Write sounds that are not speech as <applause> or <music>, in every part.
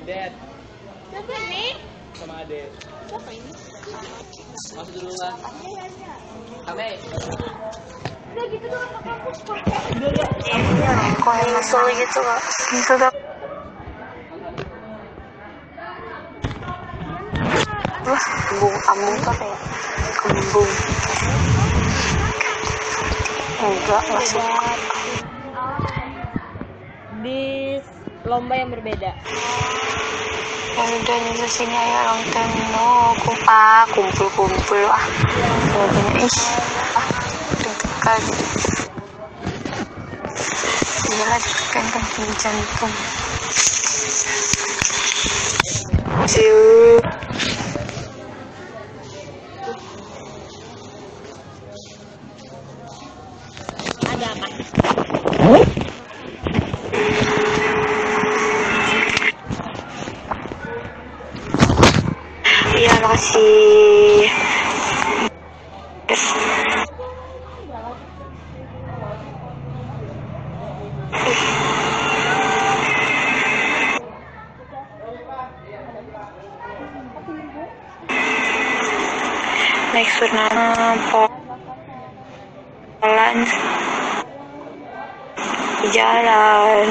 ngedet Siapa nih? sama ade Siapa ini? masuk dulu lah kame. Udah gitu doang ke kampus kok. kok yang ngesel gitu kak sudah wah ambung ambung tuh apa ya? Ambung enggak nggak suka Di lomba yang berbeda. ya udah nyusul sini ayo long time no kupa kumpul kumpul ah. Udah ih ah deg-degan iyalah deg-degan kan jantung see you Ada apa? Makasih next Purnama Polan jalan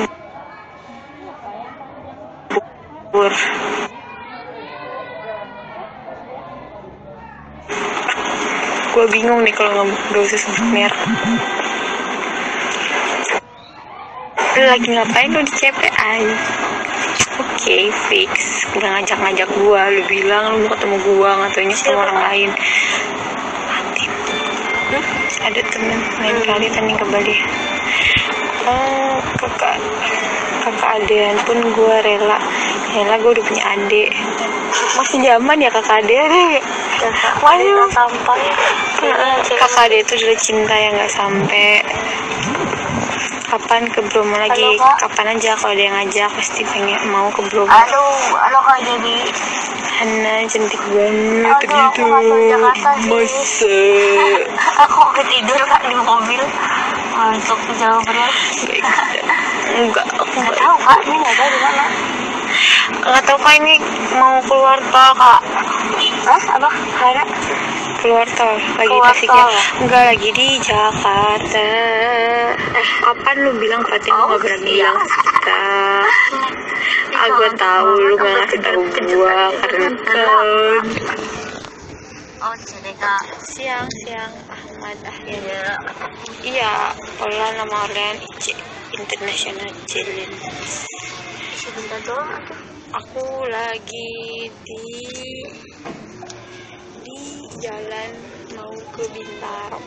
bubur gue bingung nih kalau nggak usah sebut merek. Lu lagi ngapain lu di CPI oke fix. Udah ngajak-ngajak gua lu bilang lu mau ketemu gua ngatanya sama orang lain. Hmm, ada temen lain kali tanding ke Bali oh kakak kakak adean pun gua rela. Rela gua udah punya adik. Masih zaman ya kakak ade Waduh. sampai kakak ade itu adalah cinta yang nggak sampai. Kapan ke Bromo lagi? Halo, kapan aja kalau yang ngajak pasti pengen mau ke Bromo. Aduh, halo kak jadi. Hana cantik banget Aduh, gitu. masa? <laughs> Aku ketidur kak di mobil. Untuk jauh berat. Enggak aku Nggak enggak tahu kak, ini nggak tahu di mana. Nggak tahu kak ini mau keluar tol kak Hah? Apa? Ada? keluar tol lagi Keluar Tasik tol. ya enggak lagi di Jakarta eh kapan lu bilang Fatin Oh, nggak pernah iya. bilang kita ah tahu lu nggak ngasih tahu gua karena kan Oh, jadi kak. siang siang Ahmad akhirnya. Iya. Pola nama Orlean IC International Challenge Sebentar doang aku lagi di di jalan mau ke Bintaro.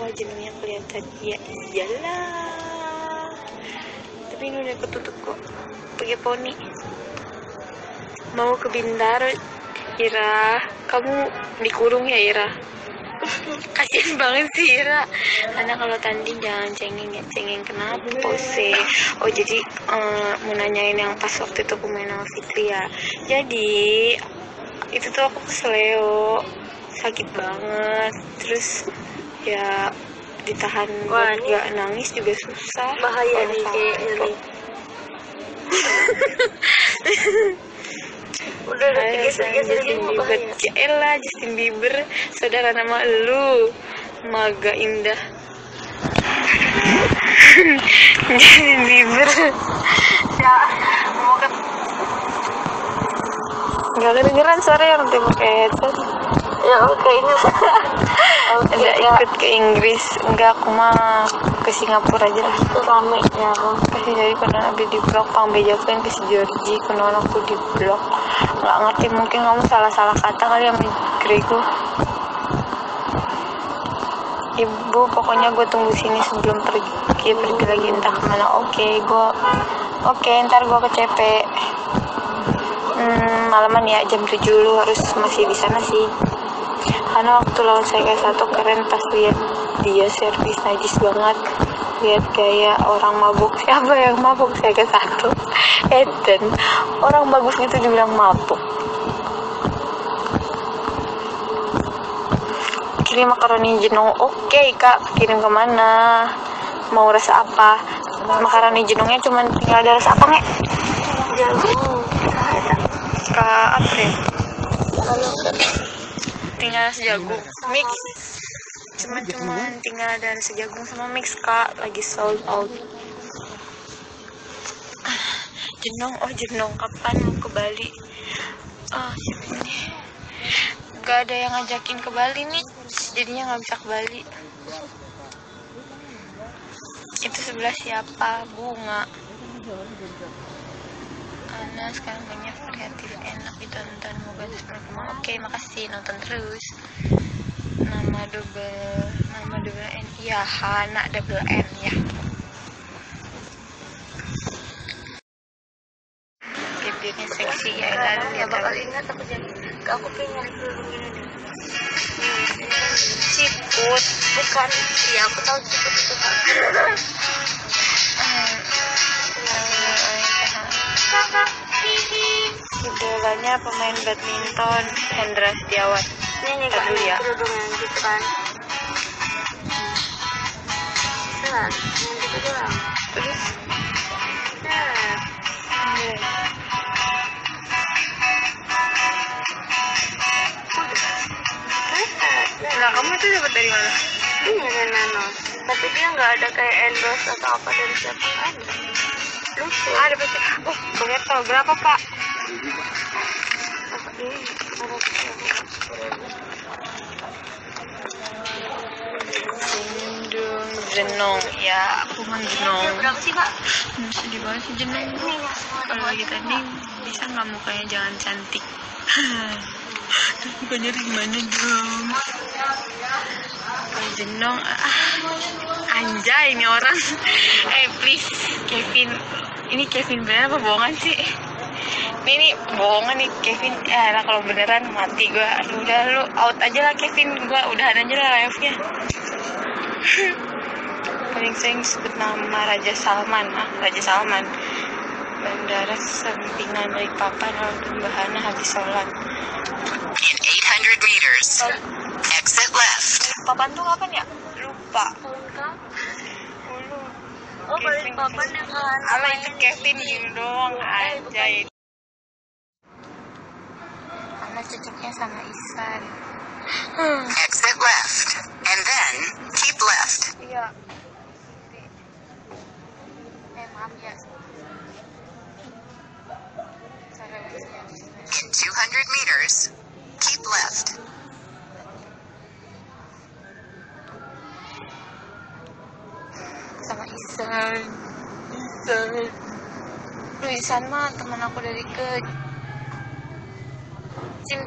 Wah jenuhnya kelihatan. Ya iyalah. Tapi ini udah ketutup kok. Pakai poni. Mau ke Bintaro Ira kamu dikurung ya Ira? <laughs> Kasian banget sih Ira. Karena kalau tanding jangan cengeng ya cengeng kenapa pose oh jadi eh, mau nanyain yang pas waktu itu aku main sama Fitri ya. Jadi itu tuh aku kesleo sakit banget. Terus ya ditahan Wah, buat gak nangis juga susah. Bahaya nih kayaknya <laughs> nih. Udah geser Justin Bieber Justin Bieber. Saudara nama lu Maga indah. Justin Bieber. Ya, mau ke Gak kedengeran suara yang nanti pakai headset. Ya oke ini Ada ikut ke Inggris. Enggak aku mah ke Singapura aja lah. Itu rame ya Kasi jadi konon abis di blok Pang bejakan ke si Georgie Konon aku di blok. Nggak ngerti mungkin kamu salah-salah kata kali sama Grego Ibu pokoknya gue tunggu sini sebelum pergi pergi lagi. Entah ke mana. Oke gue oke ntar gue ke CP hmm, malaman ya jam 7 lu harus masih di sana sih. Karena waktu lawan saya satu keren pas lihat dia servis najis banget. Lihat gaya orang mabuk. <laughs> Siapa yang mabuk? Saya ke satu. Eden. Orang bagus gitu dibilang mabuk. Kirim makaroni jenong oke kak. Kirim ke mana? Mau rasa apa? Makaroni jenongnya cuman tinggal ada rasa apa nge jagung April. Tinggal sejagung mix cuma cuman tinggal ada sejagung sama mix kak. Lagi sold out. Ah, jenong oh jenong. Kapan mau ke Bali? Oh ini. Gak ada yang ngajakin ke Bali nih. Jadinya nggak bisa ke Bali. Itu sebelah siapa? Bunga. Ana sekarang banyak variatif enak ditonton. Moga terus berkembang oke makasih. Nonton terus nama double nama double N. Iya Hana double N ya. Bibirnya seksi ya lalu ya bakal ingat aku jadi aku pengen nyari kerudung ini deh ciput bukan. Iya aku tahu ciput itu kan. <laughs> Idolanya pemain badminton Hendra Setiawan ini nih dulu ya kerudung yang gitu kan Nah, gitu doang. Terus? Nah. Nah, kamu itu dapat dari mana? Ini dari Nano. Tapi dia nggak ada kayak endorse atau apa dari siapa kan? Lucu. Ah, dapat. Oh, boleh tahu berapa pak? Ini? Jenong ya aku mah jenong. Berapa sih pak. Masih di bawah sih jenong. Kalau lagi tadi bisa nggak mukanya jangan cantik? <laughs> Mukanya gimana dong jenong ah anjay ini orang. <laughs> Eh please Kevin. Ini Kevin beneran apa bohongan sih? Ini nih bohongan nih Kevin. Ya lah kalau beneran mati gue udah lu out aja lah Kevin. Gue udahan aja lah live nya <laughs> paling sering sebut nama Raja Salman ah Raja Salman. Bandara sampingan dari papan lalu bahana habis sholat In 800 meters, exit left. papan tuh kapan ya? Lupa. Oh, balik papan yang. Ala itu Kevin gitu doang anjay. Ana cocoknya sama Isan Exit meters, keep left. sama Isan. Isan. Lu Isan mah teman aku dari ke Cin